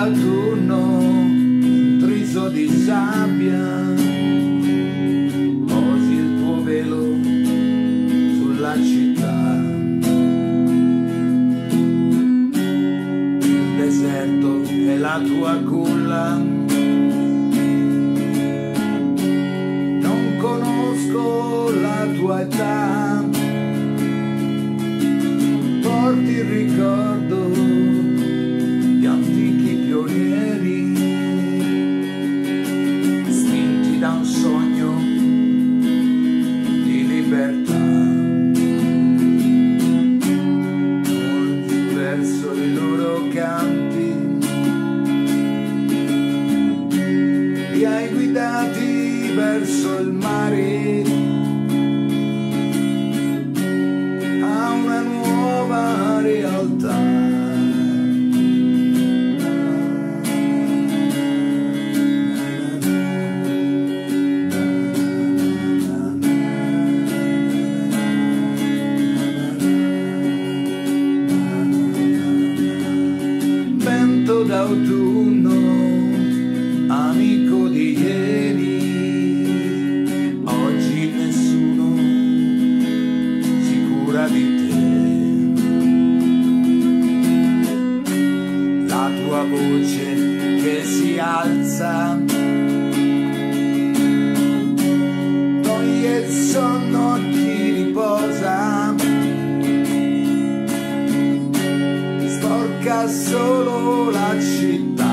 d'autunno, intriso di sabbia, posi il tuo velo sulla città. Il deserto è la tua culla. Non conosco la tua età. Porti il guidati verso il mare a una nuova realtà. D'autunno, voce che si alza, toglie il sonno chi riposa. sporca solo la città.